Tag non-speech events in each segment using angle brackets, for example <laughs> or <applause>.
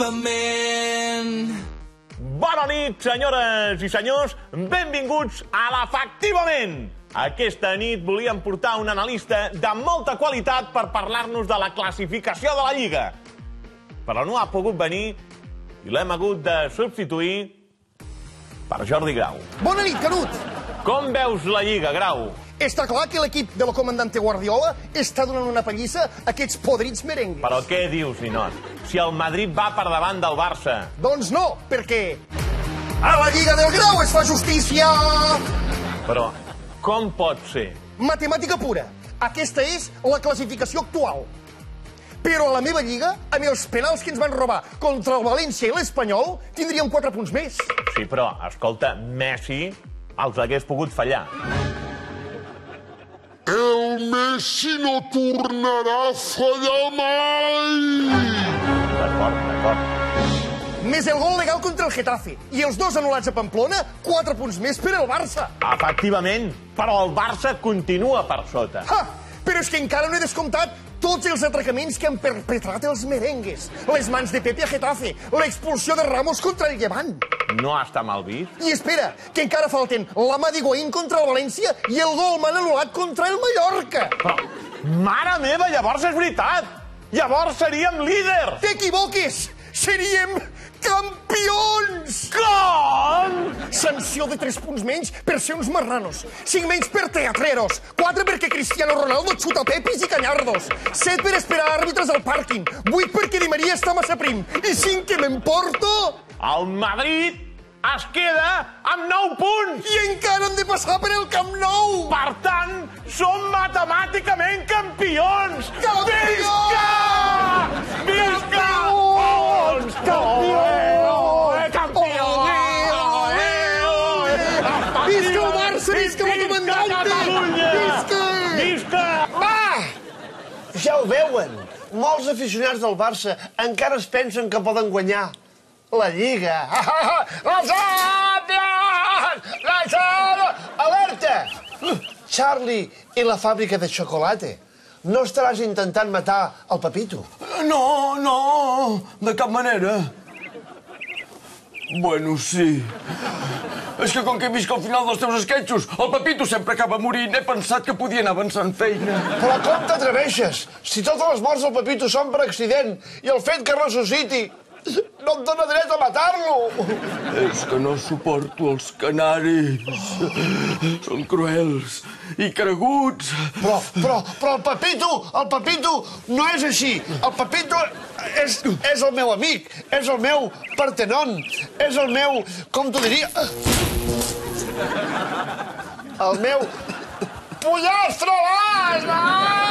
efectivament. Bona nit, senyores i senyors. Benvinguts a l'Efectivament. Aquesta nit volíem portar un analista de molta qualitat per parlar-nos de la classificació de la Lliga. Però no ha pogut venir i l'hem hagut de substituir per Jordi Grau. Bona nit, Canut! Com veus la Lliga, Grau? Està clar que l'equip de la comandante Guardiola està donant una pallissa a aquests podrits merengues. Però què dius, Ninot? Si el Madrid va per davant del Barça. Doncs no, perquè a la Lliga del Grau es fa justícia! Però com pot ser? Matemàtica pura. Aquesta és la classificació actual. Però a la meva lliga, amb els penals que ens van robar contra el València i l'Espanyol, tindríem 4 punts més. Sí, però, escolta, Messi els hagués pogut fallar. El Messi no tornarà a fallar mai! D'acord, d'acord. Més el gol legal contra el Getafe. I els dos anul·lats a Pamplona, 4 punts més per al Barça. Efectivament, però el Barça continua per sota. Ha! Però és que encara no he descomptat tots els atracaments que han perpetrat els merengues. Les mans de Pepe a Getafe, l'expulsió de Ramos contra el Llevant. No està mal vist? I espera, que encara falten la mà d'Higuaín contra el València i el gol mal anul·lat contra el Mallorca. Però, mare meva, llavors és veritat! Llavors seríem líders! T'equivoques! Seríem campions! Com? Sanció de 3 punts menys per ser uns marranos. 5 menys per teatreros. 4 perquè Cristiano Ronaldo xuta pepis i canyardos. 7 per esperar àrbitres al pàrquing. 8 perquè Di Maria està massa prim. I 5 que m'emporto... El Madrid es queda amb 9 punts! I encara hem de passar per el Camp Nou! Per tant, som matemàticament campions! Comandante! Catalunya! Visca! Visca! Va! Ja ho veuen. Molts aficionats del Barça encara es pensen que poden guanyar la Lliga. <laughs> La Champions! La Champions! Alerta! Charlie i la fàbrica de xocolata. No estaràs intentant matar el Pepito. No, no, de cap manera. Bueno, sí. És que com que he vist que al final dels teus esquetxos el Pepito sempre acaba morint, he pensat que podien avançar en feina. Però com t'atreveixes? Si totes les morts del Pepito són per accident i el fet que ressusciti no em dóna dret a matar-lo. És que no suporto els canaris. Són cruels i creguts. Però, però, però el Pepito, el Pepito no és així. El Pepito és, és el meu amic, és el meu partenon, és el meu, com t'ho diria... El meu pollastre l'as! Ah!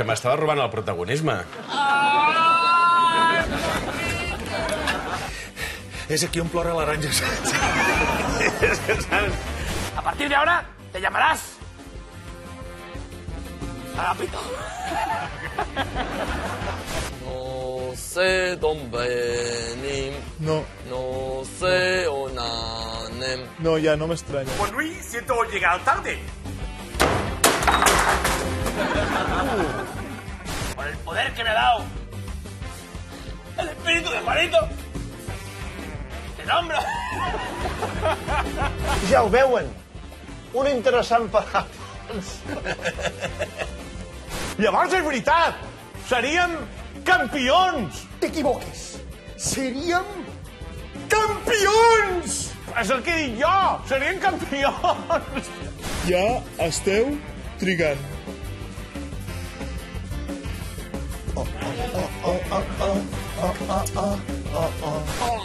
Que m'estava robant el protagonisme. És aquí on plora és que saps... A partir de ahora te llamarás Agapito. No sé d'on venim, No, no sé on anem. no, ya no me extraña. Pues Luis, siento llegar tarde. Dado el espíritu de Juanito. Te nombro. Ja ho veuen. Un interessant paràbola. Llavors és veritat! Seríem campions! T'equivoques. Seríem campions! És el que dic jo! Serien campions! Ja esteu trigant. Uh uh uh. Oh. oh, oh, oh